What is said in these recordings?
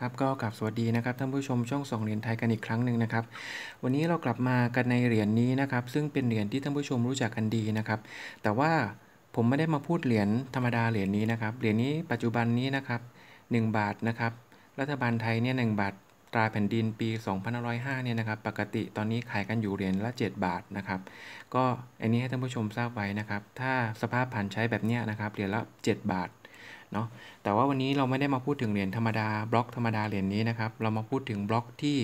ครับก็กลับสวัสดีนะครับท่านผู้ชมช่องส่องเหรียญไทยกันอีกครั้งหนึ่งนะครับ วันนี้เรากลับมากันในเหรียญนี้นะครับ ซึ่งเป็นเหรียญที่ท่านผู้ชมรู้จักกันดีนะครับ แต่ว่าผมไม่ได้มาพูดเหรียญธรรมดาเหรียญนี้นะครับเหรียญนี้ปัจจุบันนี้นะครับ 1 บาทนะครับ รัฐบาลไทยเนี่ยหบาทตราแผ่นดินปี 2505 เนี่ยนะครับ ปกติตอนนี้ขายกันอยู่เหรียญละ 7 บาทนะครับ ก็อันนี้ให้ท่านผู้ชมทราบไว้นะครับ ถ้าสภาพผ่านใช้แบบเนี้ยนะครับเหรียญละ 7 บาท เนาะแต่ว่าวันนี้เราไม่ได้มาพูดถึงเหรียญธรรมดาบล็อกธรรมดาเหรียญนี้นะครับ เรามาพูดถึงบล็อกที่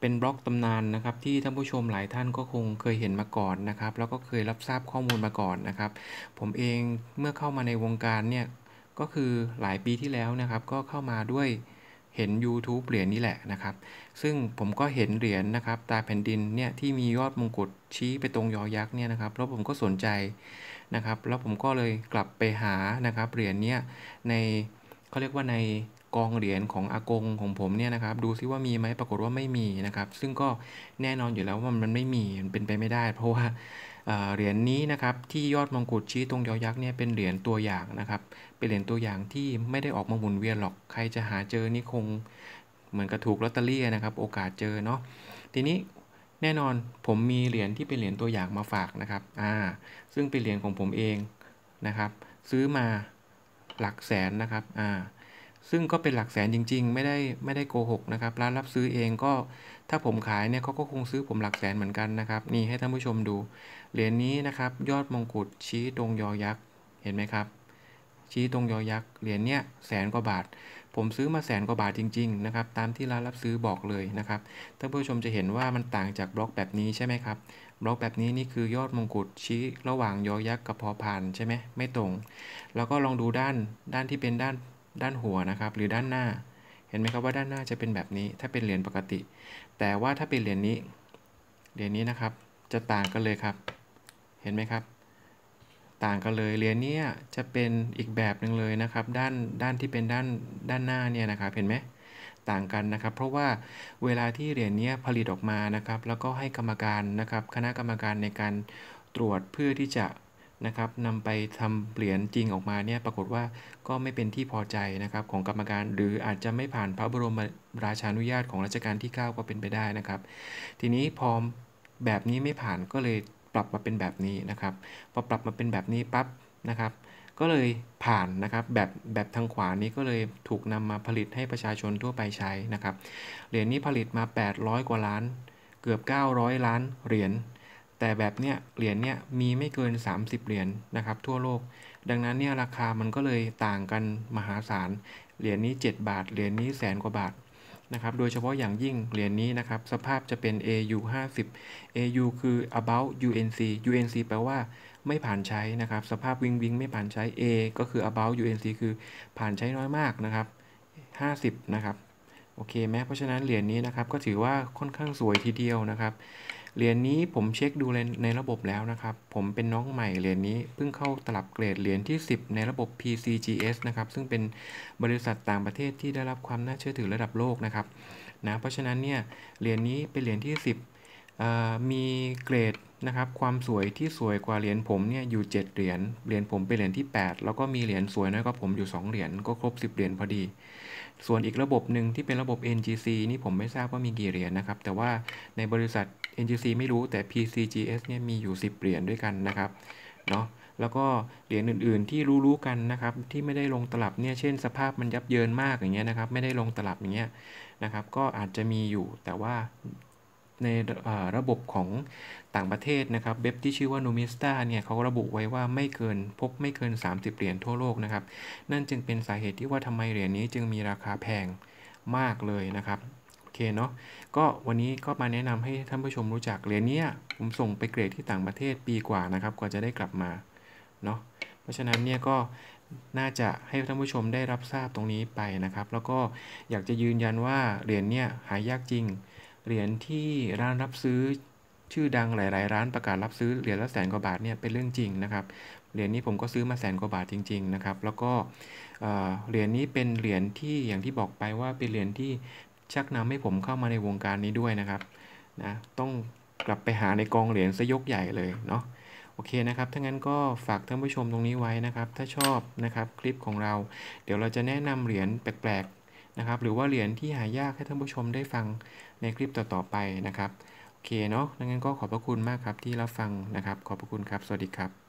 เป็นบล็อกตำนานนะครับ ที่ท่านผู้ชมหลายท่านก็คงเคยเห็นมาก่อนนะครับ แล้วก็เคยรับทราบข้อมูลมาก่อนนะครับ ผมเองเมื่อเข้ามาในวงการเนี่ยก็คือหลายปีที่แล้วนะครับ ก็เข้ามาด้วยเห็น YouTube เหรียญนี้แหละนะครับ ซึ่งผมก็เห็นเหรียญนะครับตาแผ่นดินเนี่ยที่มียอดมงกุฎชี้ไปตรงยอยักษ์เนี่ยนะครับ แล้วผมก็สนใจ นะครับ แล้วผมก็เลยกลับไปหานะครับเหรียญเนี้ยในเขาเรียกว่าในกองเหรียญของอากงของผมเนี่ยนะครับ ดูซิว่ามีไหมปรากฏว่าไม่มีนะครับ ซึ่งก็แน่นอนอยู่แล้วว่ามันไม่มีมันเป็นไปไม่ได้ เพราะว่าเหรียญนี้นะครับที่ยอดมงกุฎชี้ตรงยอยักษ์เนี่ยเป็นเหรียญตัวอย่างนะครับ เป็นเหรียญตัวอย่างที่ไม่ได้ออกมาหมุนเวียนหรอกใครจะหาเจอนี่คงเหมือนกับถูกลอตเตอรี่นะครับ โอกาสเจอเนาะทีนี้ แน่นอนผมมีเหรียญที่เป็นเหรียญตัวอย่างมาฝากนะครับ อ่า ซึ่งเป็นเหรียญของผมเองนะครับ ซื้อมาหลักแสนนะครับ อ่า ซึ่งก็เป็นหลักแสนจริง ๆ ไม่ได้ไม่ได้โกหกนะครับ ร้านรับซื้อเองก็ถ้าผมขายเนี่ยเขาก็คงซื้อผมหลักแสนเหมือนกันนะครับ นี่ให้ท่านผู้ชมดู เหรียญนี้นะครับ ยอดมงกุฎชี้ตรงยอยักษ์ เห็นไหมครับ ชี้ตรงยอยักษ์ เหรียญเนี้ยแสนกว่าบาท ผมซื้อมาแสนกว่าบาทจริง ๆ นะครับ ตามที่ร้านรับซื้อบอกเลยนะครับท่านผู้ชมจะเห็นว่ามันต่างจากบล็อกแบบนี้ใช่ไหมครับ บล็อกแบบนี้นี่คือยอดมงกุฎชี้ระหว่างยอยักษ์กับพอพานใช่ไหมไม่ตรง แล้วก็ลองดูด้านด้านที่เป็นด้านด้านหัวนะครับ หรือด้านหน้า เห็นไหมครับว่าด้านหน้าจะเป็นแบบนี้ ถ้าเป็นเหรียญปกติ แต่ว่าถ้าเป็นเหรียญนี้เหรียญนี้นะครับ จะต่างกันเลยครับ เห็นไหมครับ ต่างกันเลยเหรียญนี้จะเป็นอีกแบบหนึ่งเลยนะครับ ด้านด้านที่เป็นด้านด้านหน้าเนี่ยนะครับเห็นไหมต่างกันนะครับ เพราะว่าเวลาที่เหรียญนี้ผลิตออกมานะครับ แล้วก็ให้กรรมการนะครับ คณะกรรมการในการตรวจเพื่อที่จะนะครับนำไปทำเหรียญจริงออกมาเนี่ยปรากฏว่าก็ไม่เป็นที่พอใจนะครับของกรรมการ หรืออาจจะไม่ผ่านพระบรมราชานุญาตของรัชกาลที่ 9 ก็เป็นไปได้นะครับ ทีนี้พอแบบนี้ไม่ผ่านก็เลย รับมาเป็นแบบนี้นะครับ พอปรับมาเป็นแบบนี้ปั๊บนะครับ ก็เลยผ่านนะครับแบบแบบทางขวานี้ก็เลยถูกนำมาผลิตให้ประชาชนทั่วไปใช้นะครับ เหรียญนี้ผลิตมา 800 กว่าล้าน เกือบ 900 ล้านเหรียญแต่แบบเนี้ยเหรียญเนี้ยมีไม่เกิน 30 เหรียญนะครับ ทั่วโลก ดังนั้นเนี่ยราคามันก็เลยต่างกันมหาศาลเหรียญนี้ 7 บาทเหรียญนี้แสนกว่าบาท นะครับ โดยเฉพาะอย่างยิ่งเหรียญนี้นะครับ สภาพจะเป็น AU 50 AU คือ about UNC UNC แปลว่าไม่ผ่านใช้นะครับ สภาพวิงวิงไม่ผ่านใช้ A ก็คือ about UNC คือผ่านใช้น้อยมากนะครับ 50 นะครับ โอเคไหมเพราะฉะนั้นเหรียญนี้นะครับ ก็ถือว่าค่อนข้างสวยทีเดียวนะครับ เหรียญนี้ผมเช็คดูในระบบแล้วนะครับ ผมเป็นน้องใหม่เหรียญนี้เพิ่งเข้าตลับเกรดเหรียญที่ 10 ในระบบ PCGS นะครับ ซึ่งเป็นบริษัทต่างประเทศที่ได้รับความน่าเชื่อถือระดับโลกนะครับนะเพราะฉะนั้นเนี่ยเหรียญนี้เป็นเหรียญที่ 10 มีเกรดนะครับความสวยที่สวยกว่าเหรียญผมเนี่ยอยู่ 7 เหรียญเหรียญผมเป็นเหรียญที่ 8 แล้วก็มีเหรียญสวยน้อยกว่าผมอยู่ 2 เหรียญก็ครบ 10 เหรียญพอดี ส่วนอีกระบบหนึ่งที่เป็นระบบ NGC นี่ผมไม่ทราบว่ามีกี่เหรียญนะครับแต่ว่าในบริษัท NGC ไม่รู้แต่ PCGS เนี่ยมีอยู่ 10 เหรียญด้วยกันนะครับเนาะแล้วก็เหรียญอื่นๆที่รู้ๆกันนะครับที่ไม่ได้ลงตลับเนี่ยเช่น สภาพมันยับเยินมากอย่างเงี้ยนะครับไม่ได้ลงตลับอย่างเงี้ยนะครับก็อาจจะมีอยู่แต่ว่าในระบบของต่างประเทศนะครับเว็บที่ชื่อว่า Numista เนี่ยเขาระบุไว้ว่าไม่เกินพบไม่เกิน 30 เหรียญทั่วโลกนะครับ นั่นจึงเป็นสาเหตุที่ว่าทำไมเหรียญนี้จึงมีราคาแพงมากเลยนะครับ เคเนาะก็วันนี้ก็มาแนะนำให้ท่านผู้ชมรู้จักเหรียญนี้ผมส่งไปเกรดที่ต่างประเทศปีกว่านะครับกว่าจะได้กลับมาเนาะเพราะฉะนั้นเนี่ยก็น่าจะให้ท่านผู้ชมได้รับทราบตรงนี้ไปนะครับ แล้วก็อยากจะยืนยันว่าเหรียญเนี่ยหายากจริง เหรียญที่ร้านรับซื้อชื่อดังหลาย ๆ ร้านประกาศรับซื้อเหรียญละแสนกว่าบาทเนี่ยเป็นเรื่องจริงนะครับ เหรียญนี้ผมก็ซื้อมาแสนกว่าบาทจริง ๆ นะครับ แล้วก็เหรียญนี้เป็นเหรียญที่อย่างที่บอกไปว่าเป็นเหรียญที่ ชักนำให้ผมเข้ามาในวงการนี้ด้วยนะครับนะต้องกลับไปหาในกองเหรียญซะยกใหญ่เลยเนาะโอเคนะครับถ้างั้นก็ฝากท่านผู้ชมตรงนี้ไว้นะครับ ถ้าชอบนะครับคลิปของเรา เดี๋ยวเราจะแนะนำเหรียญแปลกๆนะครับ หรือว่าเหรียญที่หายากให้ท่านผู้ชมได้ฟังในคลิปต่อๆไปนะครับ โอเคเนาะดังนั้นก็ขอบพระคุณมากครับที่รับฟังนะครับ ขอบพระคุณครับ สวัสดีครับ